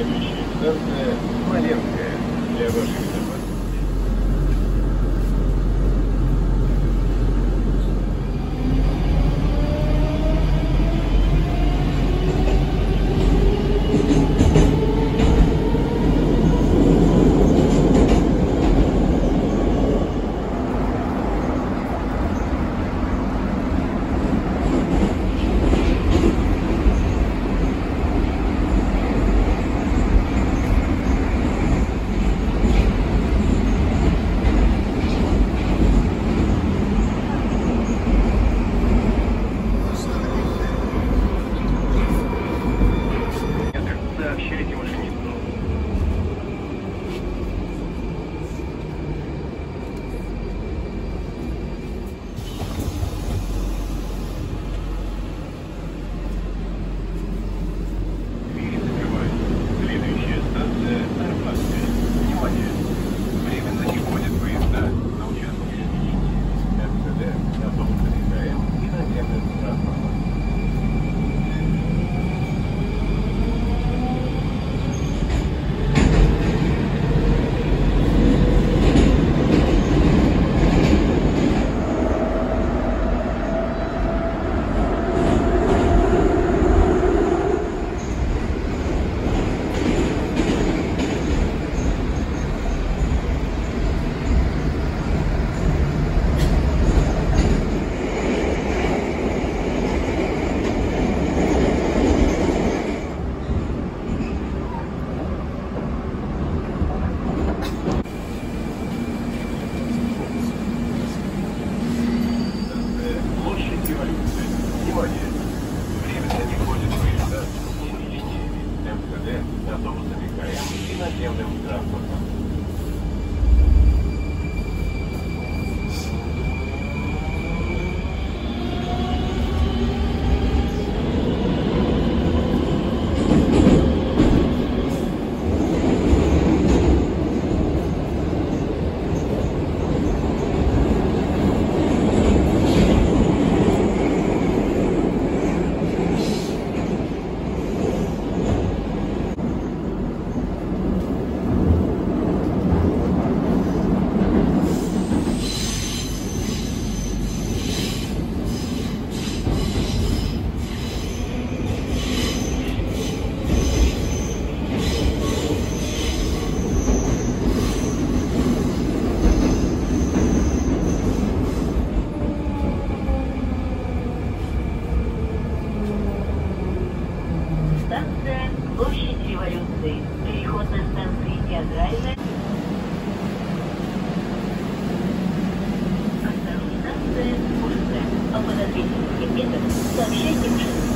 Э, э, Следующая станция – Смоленская. Для Вашингтона. Станция Площадь Революции. Переход на станции Театральная. Осторожно, станция Курская. По подозрительным предметам сообщайте в